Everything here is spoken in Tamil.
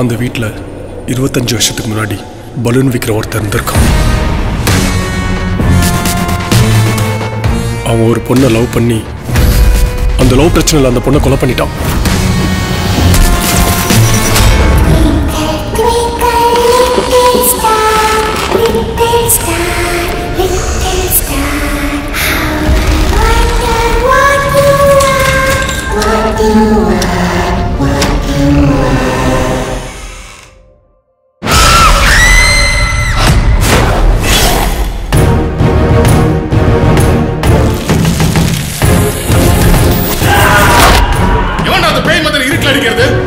அந்த வீட்டில் இருபத்தஞ்சு வருஷத்துக்கு முன்னாடி பலூன் விற்கிற ஒருத்தர் இருந்திருக்கான். அவன் ஒரு பொண்ணை லவ் பண்ணி அந்த லவ் பிரச்சனையில் அந்த பொண்ணை கொலை பண்ணிட்டான். வருகிறது